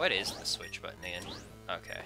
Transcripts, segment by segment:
What is the switch button again? Okay.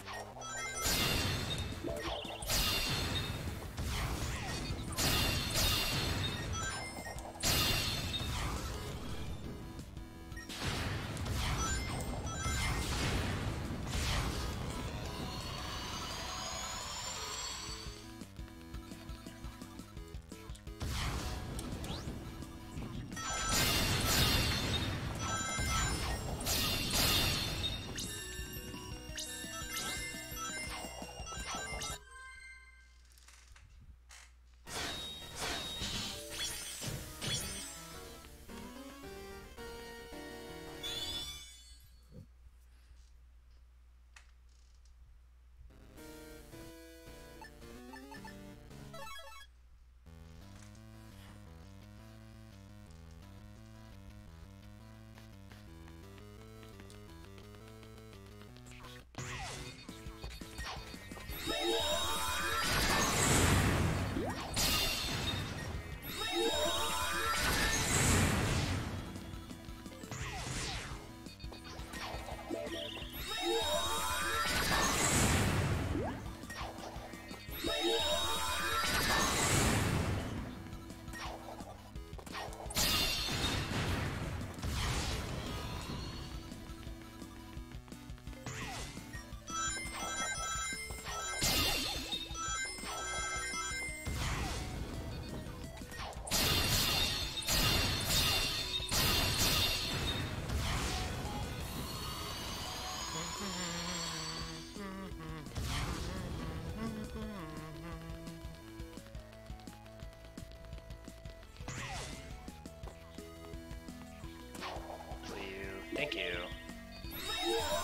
You.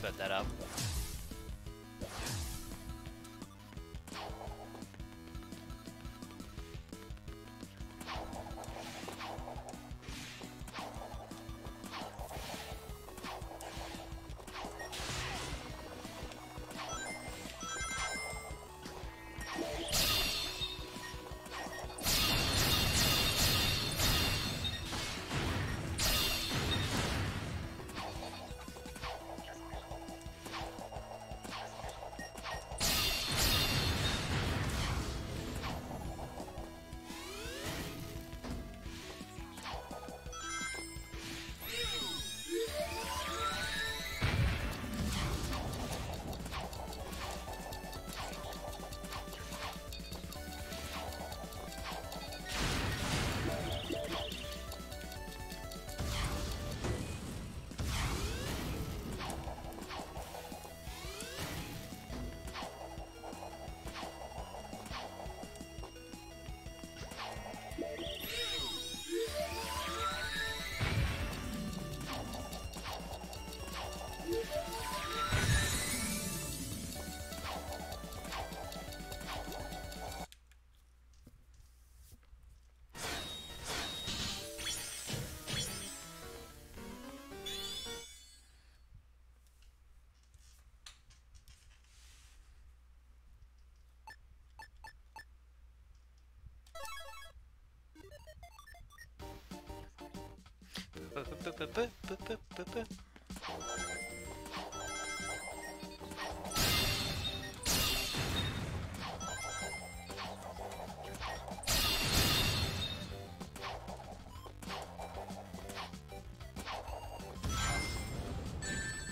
sped that up.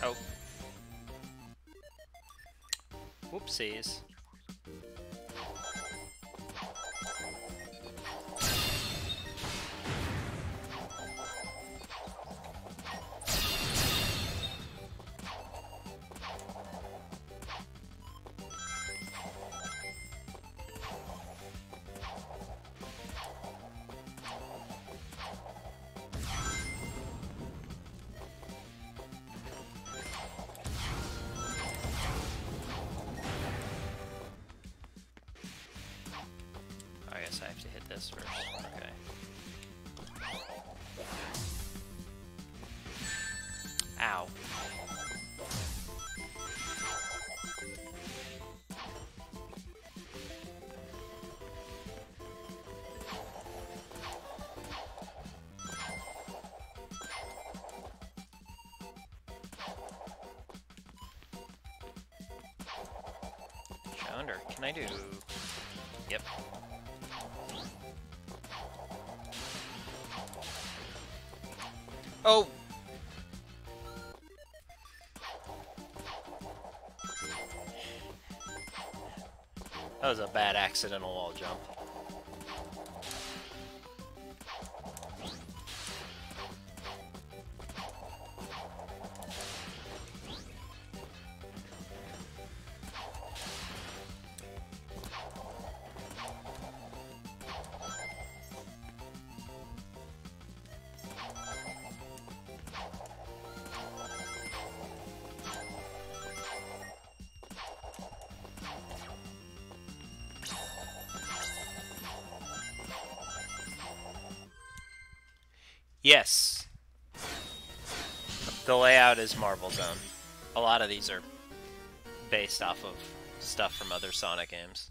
Oh. Whoopsies. Challenger, can I do? Yep. Oh! That was a bad accidental wall jump. Yes. The layout is Marble Zone. A lot of these are based off of stuff from other Sonic games.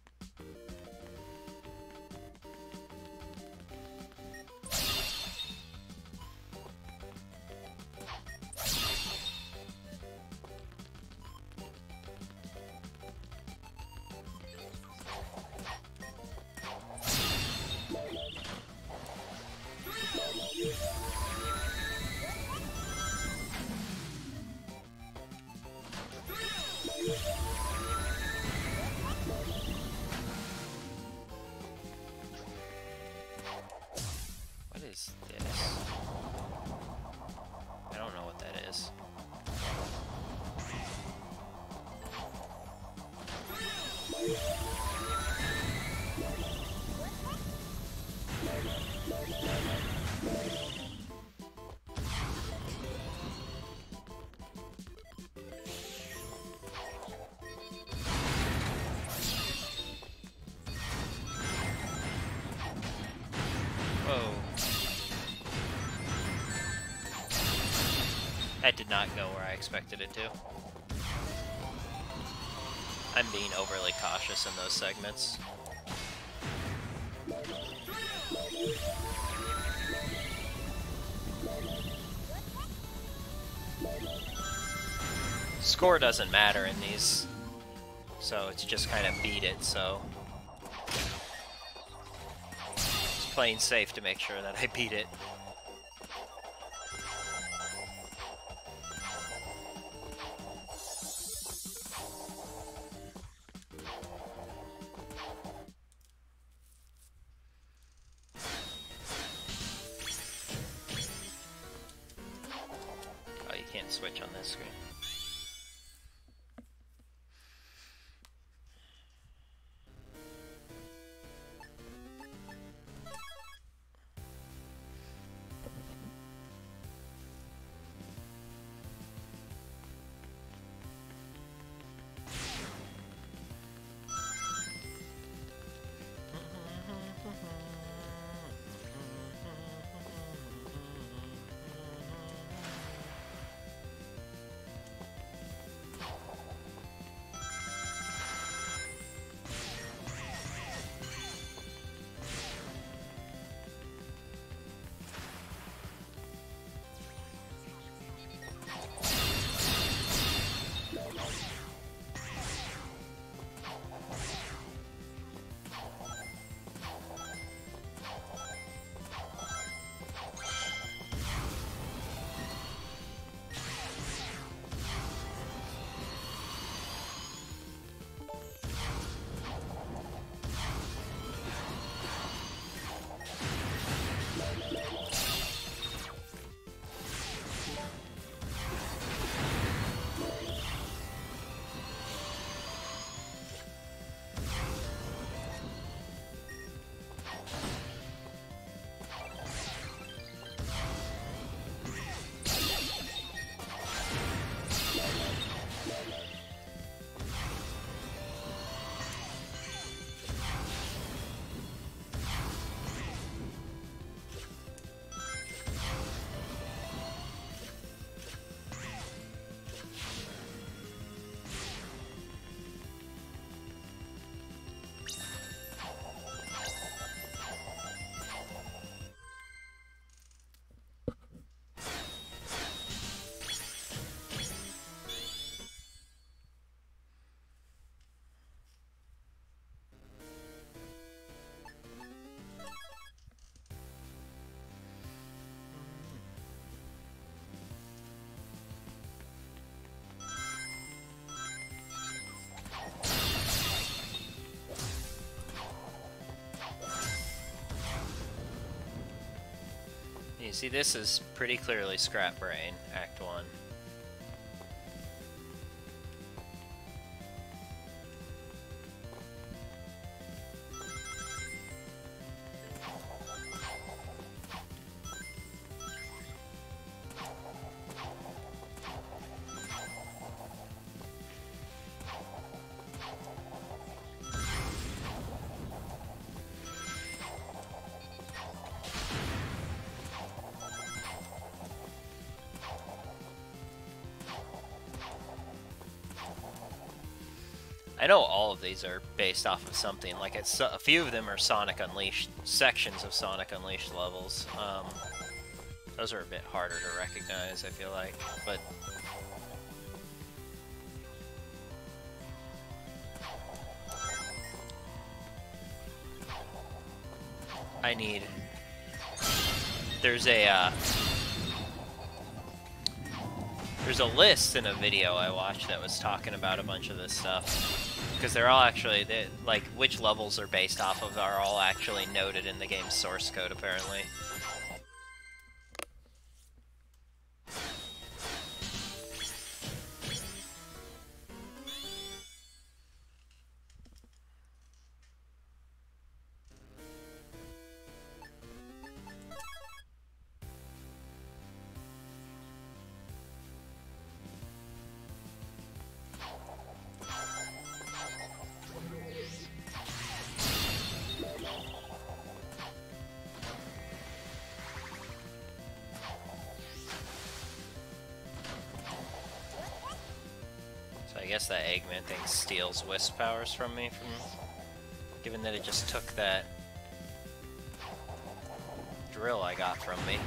not go where I expected it to. I'm being overly cautious in those segments. Score doesn't matter in these, so it's just kind of beat it, so... It's playing safe to make sure that I beat it. switch on this screen. You see, this is pretty clearly Scrap Brain, Act 1. I know all of these are based off of something. Like it's a few of them are Sonic Unleashed sections of Sonic Unleashed levels. Um, those are a bit harder to recognize. I feel like, but I need. There's a. Uh, there's a list in a video I watched that was talking about a bunch of this stuff because they're all actually they, like which levels are based off of are all actually noted in the game's source code apparently. Steals Wisp powers from me, from given that it just took that drill I got from me.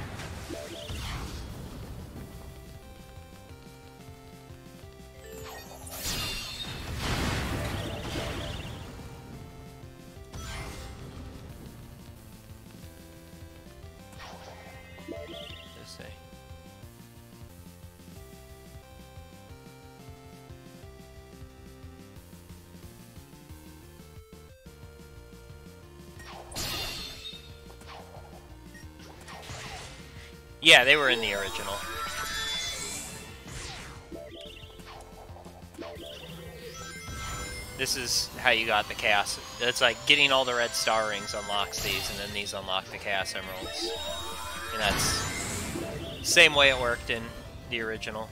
Yeah, they were in the original. This is how you got the Chaos. It's like getting all the red star rings unlocks these, and then these unlock the Chaos Emeralds. And that's same way it worked in the original.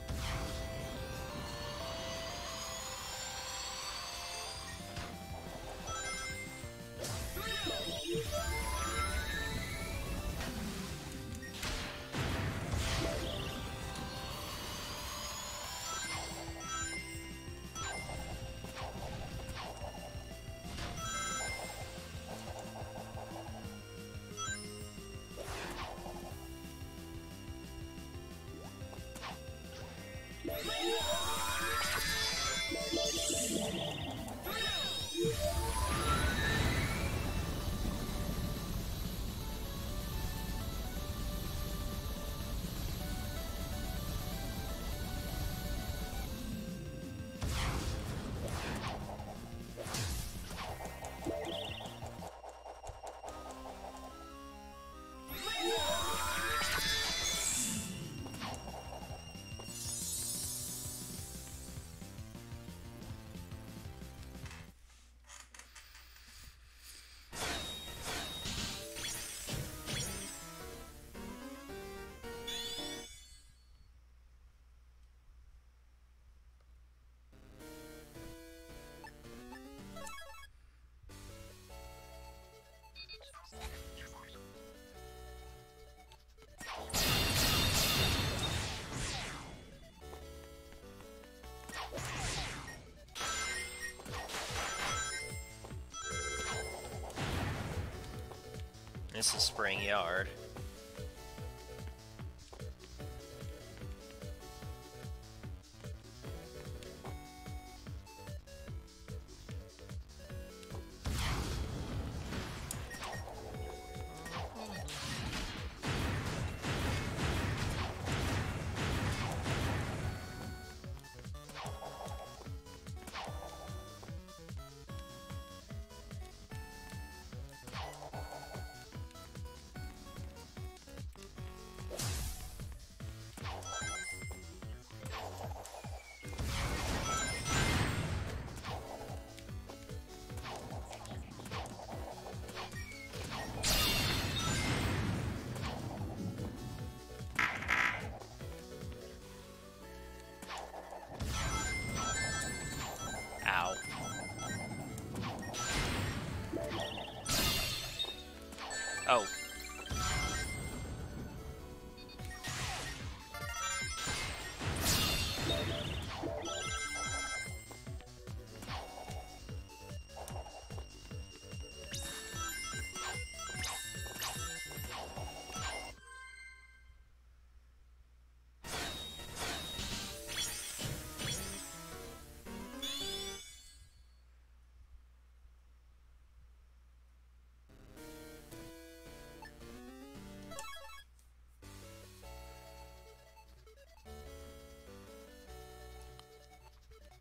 This is Spring Yard.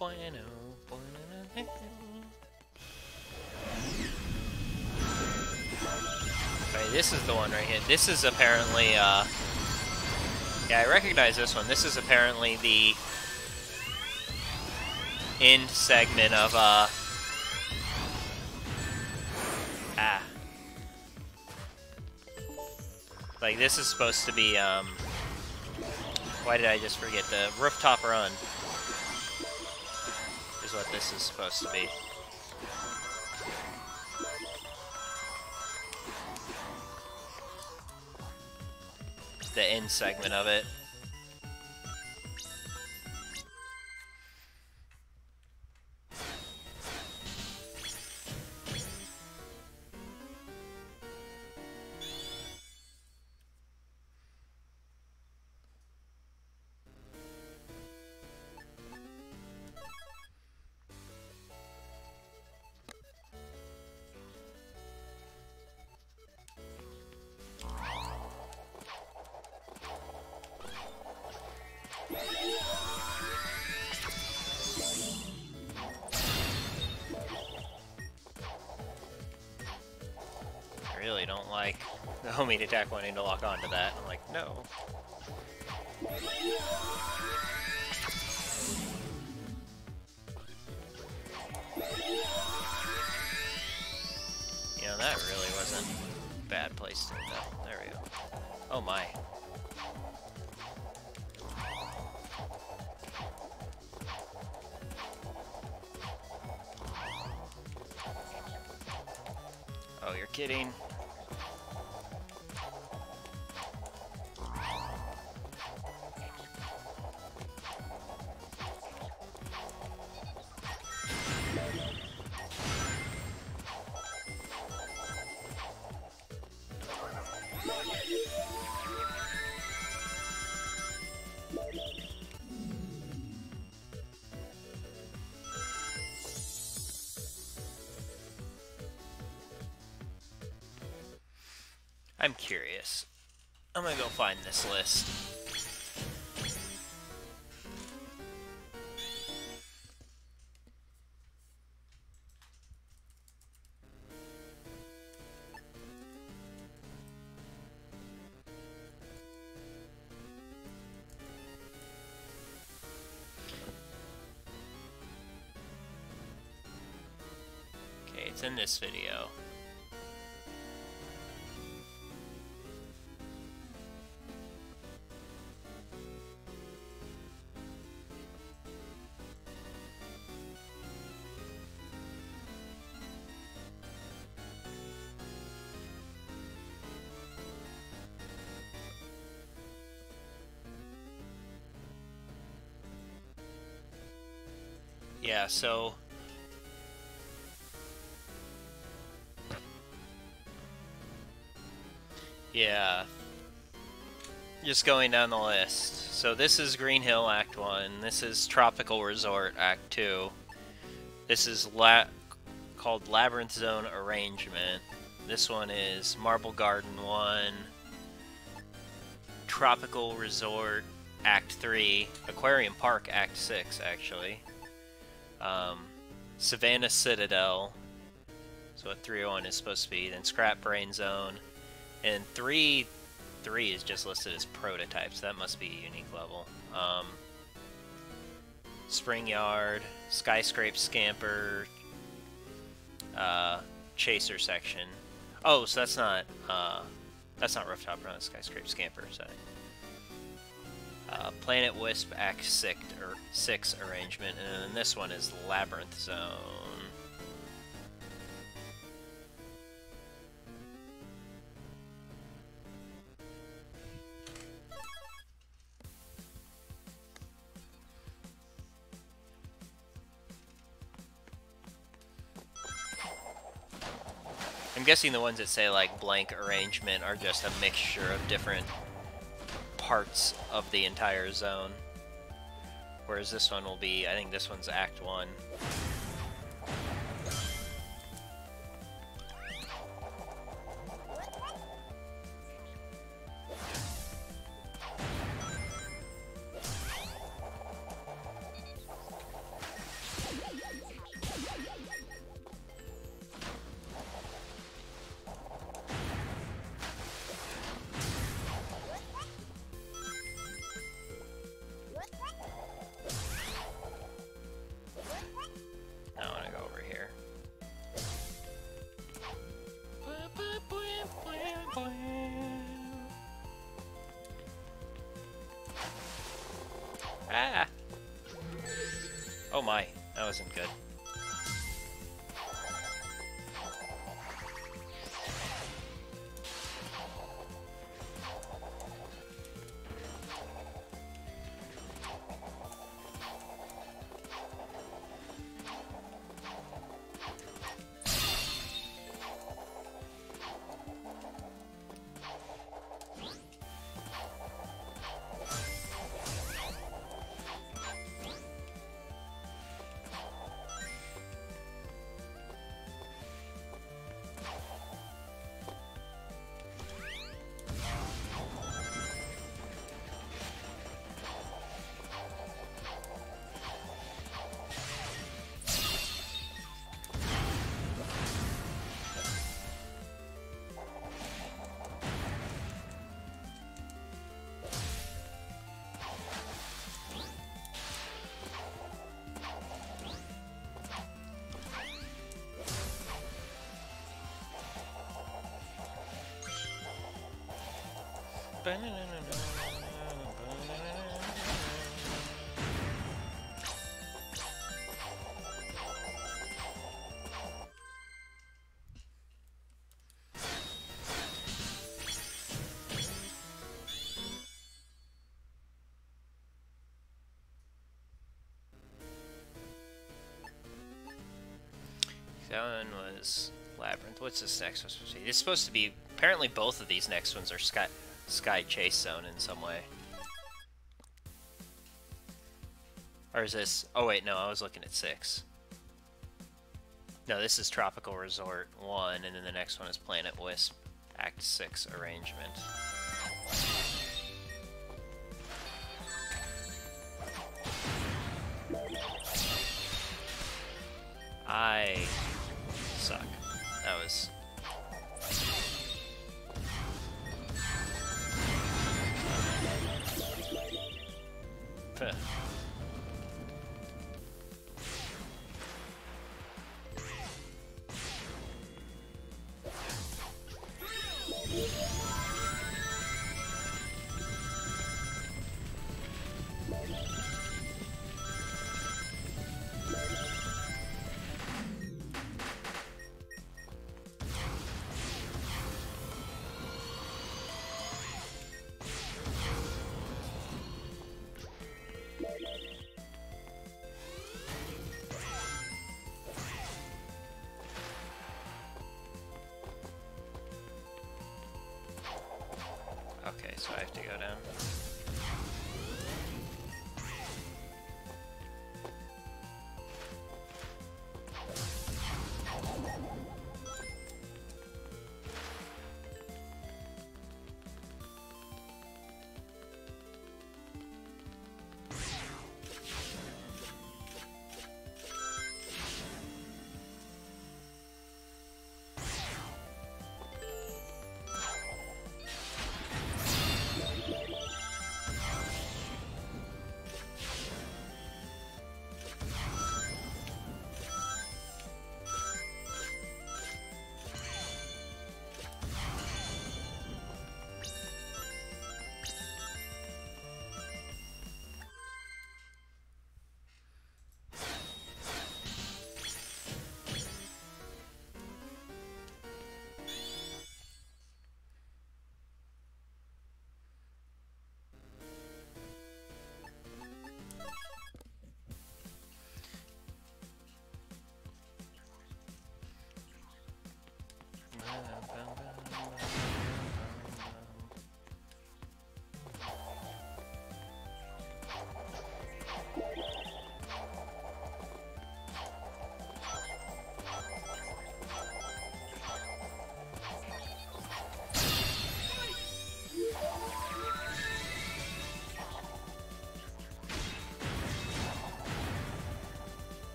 Bueno, bueno. This is the one right here. This is apparently, uh... Yeah, I recognize this one. This is apparently the end segment of, uh... Ah. Like, this is supposed to be, um... Why did I just forget? The rooftop run is what this is supposed to be. The end segment of it. The to attack wanting to lock onto that. I'm like, no. You know, that really wasn't bad place to go. There we go. Oh my. Oh, you're kidding. I'm curious. I'm gonna go find this list. Okay, it's in this video. Yeah, so Yeah. Just going down the list. So this is Green Hill Act 1. This is Tropical Resort Act 2. This is la called Labyrinth Zone Arrangement. This one is Marble Garden 1. Tropical Resort Act 3. Aquarium Park Act 6, actually. Um, Savannah Citadel. That's what 301 is supposed to be. Then Scrap Brain Zone. And 3 3 is just listed as prototypes. That must be a unique level. Um, Spring Yard, Skyscrape Scamper, uh, Chaser section. Oh, so that's not uh, that's not Rooftop Run, Skyscrape Scamper. Sorry. Uh, Planet Wisp Act 6, or 6 arrangement, and then this one is Labyrinth Zone. I'm guessing the ones that say like blank arrangement are just a mixture of different parts of the entire zone. Whereas this one will be, I think this one's Act 1. That one was Labyrinth. What's this next one supposed to be? It's supposed to be... Apparently both of these next ones are Sky, Sky Chase Zone in some way. Or is this... Oh wait, no, I was looking at 6. No, this is Tropical Resort 1, and then the next one is Planet Wisp Act 6 Arrangement. I suck. That was... Puh. So I have to go down.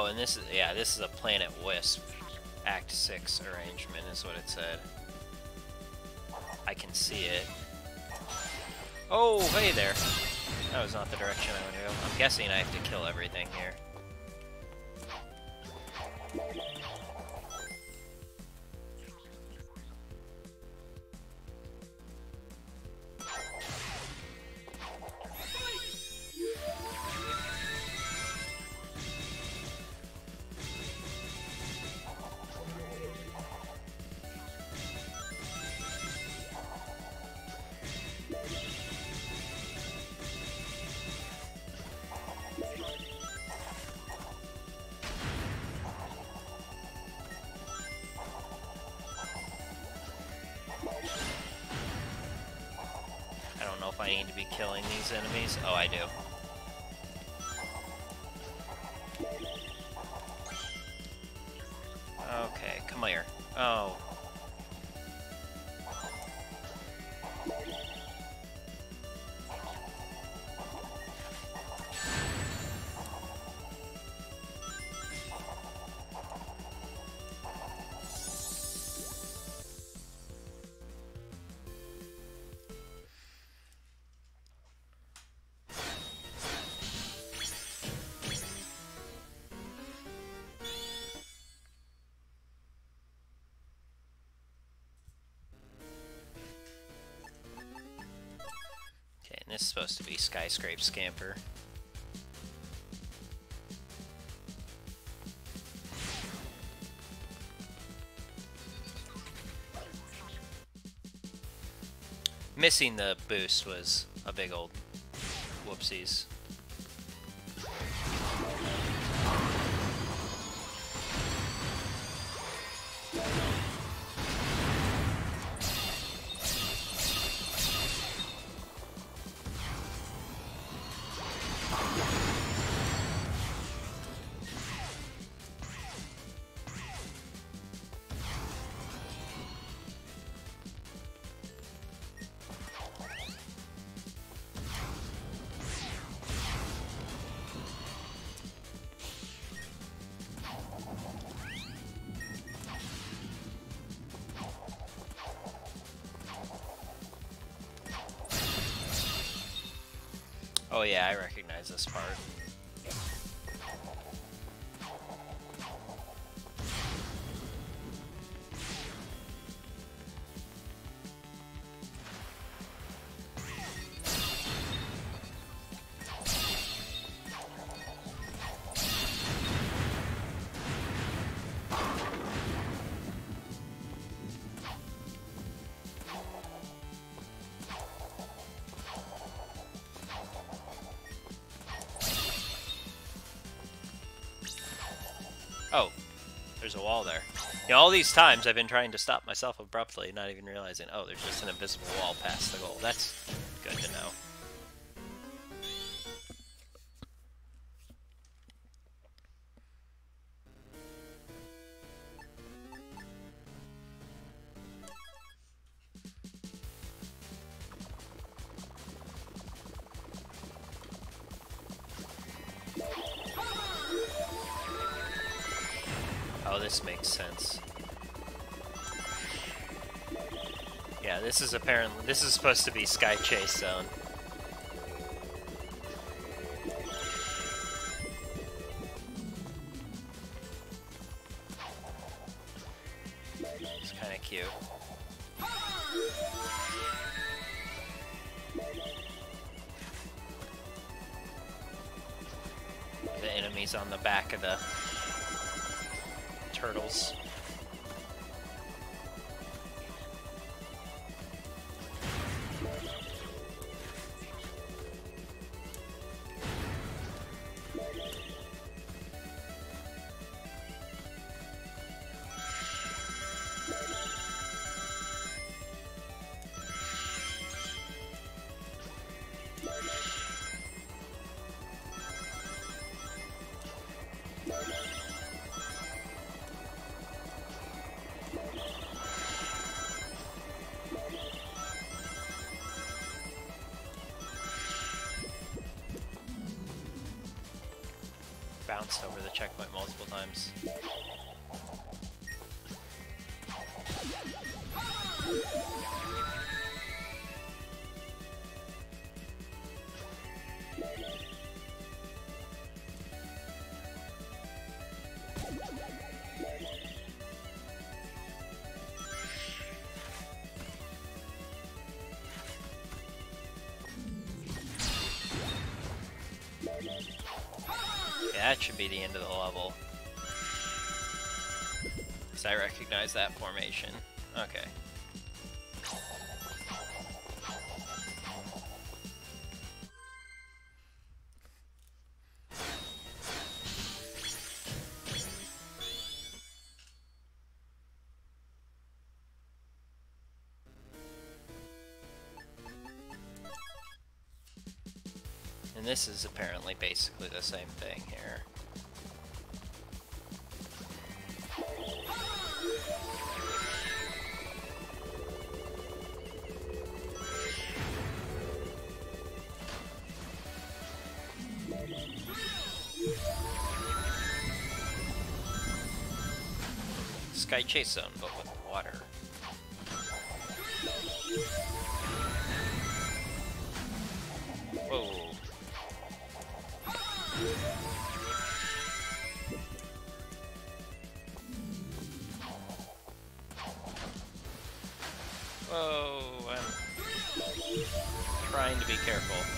Oh, and this is, yeah, this is a Planet Wisp Act 6 arrangement is what it said. I can see it. Oh, hey there. That was not the direction I want to go. I'm guessing I have to kill everything here. I need to be killing these enemies. Oh, I do. Supposed to be Skyscraper Scamper. Missing the boost was a big old whoopsies. This part. Oh, there's a wall there. You know, all these times I've been trying to stop myself abruptly, not even realizing, oh, there's just an invisible wall past the goal. That's good to know. Is apparently this is supposed to be Sky Chase Zone. It's kind of cute. The enemies on the back of the Bounced over the checkpoint multiple times. Recognize that formation. Okay. And this is apparently basically the same thing here. Sky Chase Zone, but with water. Whoa. Whoa, I'm trying to be careful.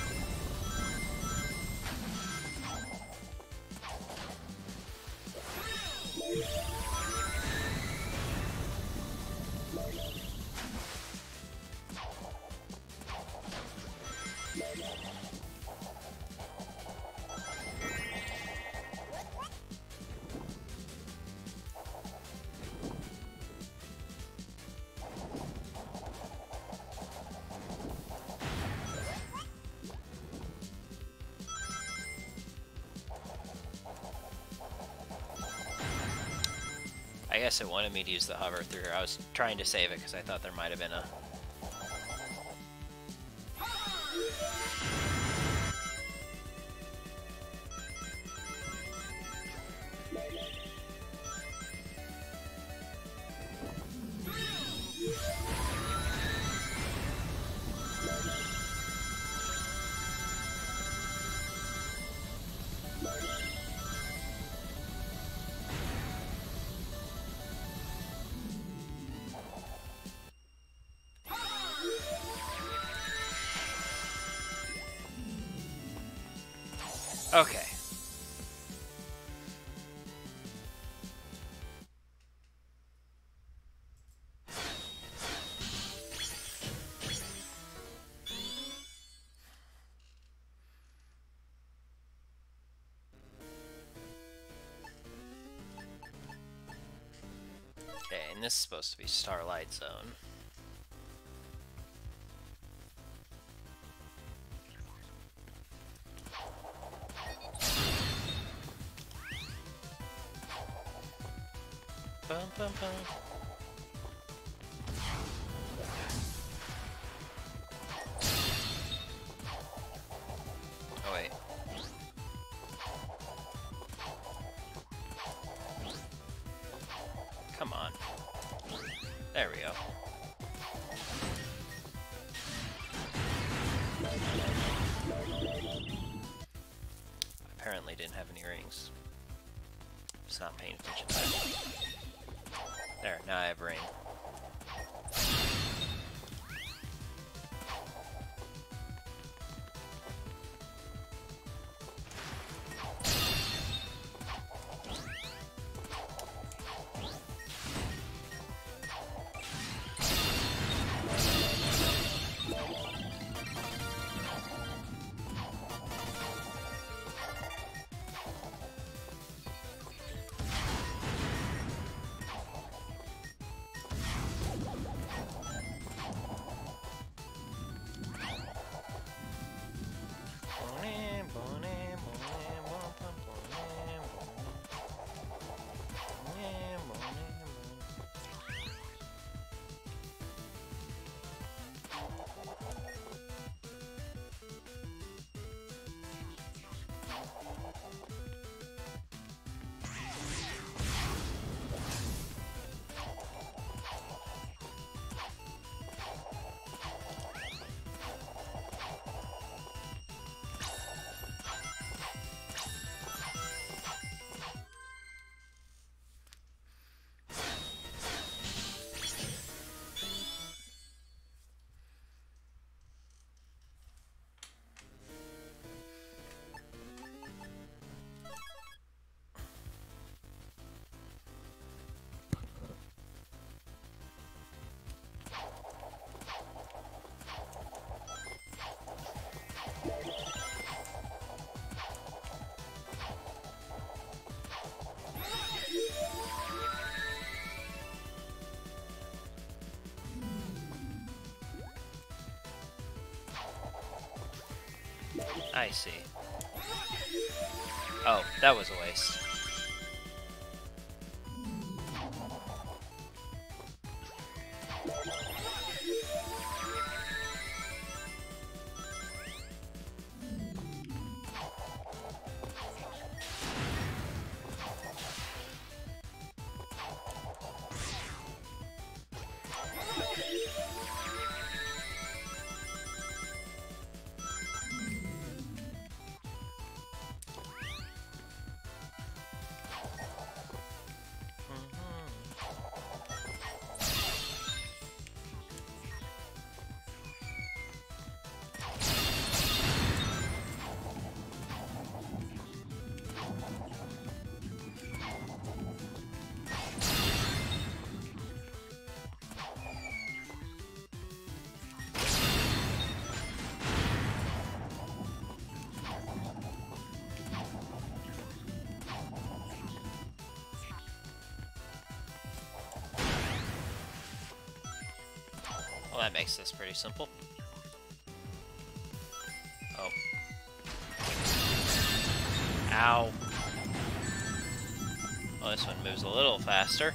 Guess it wanted me to use the hover through. I was trying to save it because I thought there might have been a Okay. Okay, and this is supposed to be Starlight Zone. I see. Oh, that was a waste. Well, that makes this pretty simple. Oh. Ow. Well, this one moves a little faster.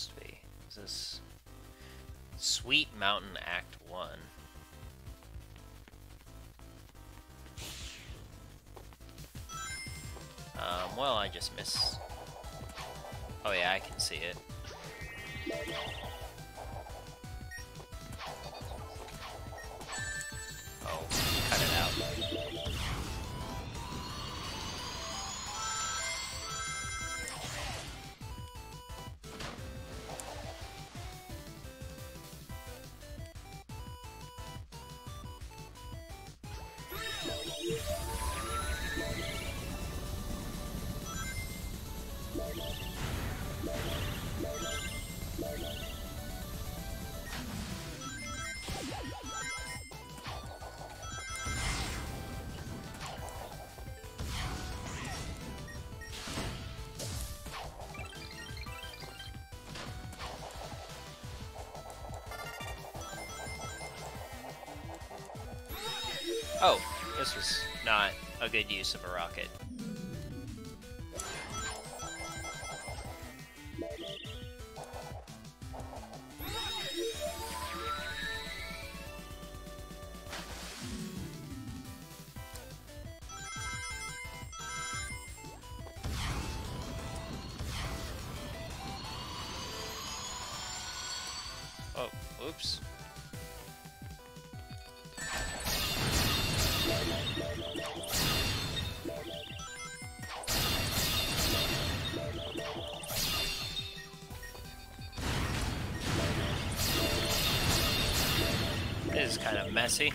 Supposed to be? Is this Sweet Mountain Act 1? Um, well, I just miss... Oh yeah, I can see it. This was not a good use of a is kind of messy.